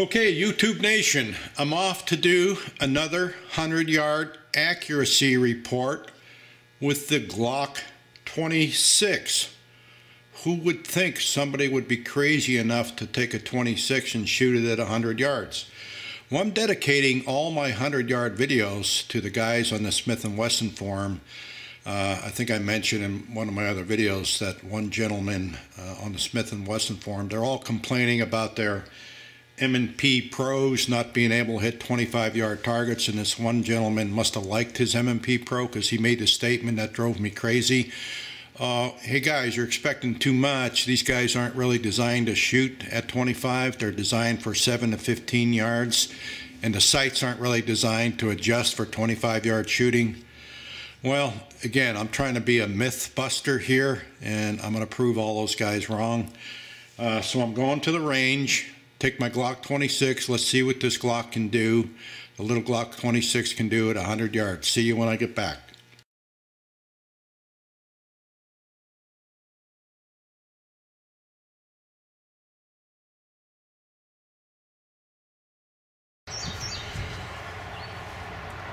Okay, YouTube Nation, I'm off to do another 100 yard accuracy report with the Glock 26. Who would think somebody would be crazy enough to take a 26 and shoot it at 100 yards? Well, I'm dedicating all my 100 yard videos to the guys on the Smith & Wesson forum. Uh, I think I mentioned in one of my other videos that one gentleman uh, on the Smith & Wesson forum, they're all complaining about their M&P pros not being able to hit 25 yard targets and this one gentleman must have liked his M&P pro because he made a statement that drove me crazy. Uh, hey guys you're expecting too much. These guys aren't really designed to shoot at 25 they're designed for 7 to 15 yards and the sights aren't really designed to adjust for 25 yard shooting. Well again I'm trying to be a myth buster here and I'm going to prove all those guys wrong. Uh, so I'm going to the range take my Glock 26. Let's see what this Glock can do. The little Glock 26 can do at 100 yards. See you when I get back.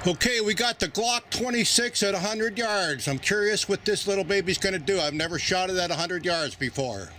Okay, we got the Glock 26 at 100 yards. I'm curious what this little baby's going to do. I've never shot it at 100 yards before.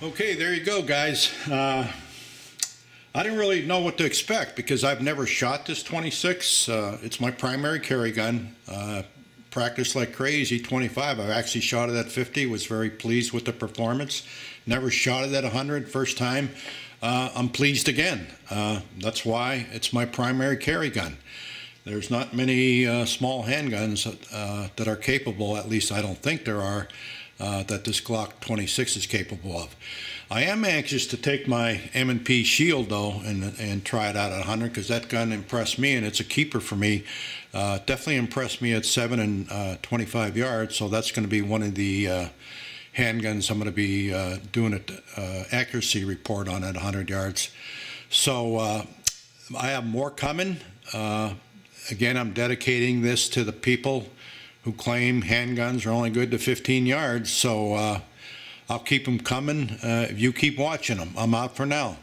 Okay, there you go, guys. Uh, I didn't really know what to expect because I've never shot this 26. Uh, it's my primary carry gun. Uh, practiced like crazy 25. I've actually shot it at 50. Was very pleased with the performance. Never shot it at 100 first time. Uh, I'm pleased again. Uh, that's why it's my primary carry gun. There's not many uh, small handguns that are capable, at least I don't think there are, uh, that this Glock 26 is capable of. I am anxious to take my M&P Shield though and and try it out at 100 because that gun impressed me and it's a keeper for me. Uh, definitely impressed me at 7 and uh, 25 yards, so that's going to be one of the uh, handguns I'm going to be uh, doing an accuracy report on at 100 yards. So I have more coming. again, I'm dedicating this to the people who claim handguns are only good to 15 yards. So uh, I'll keep them coming uh, if you keep watching them. I'm out for now.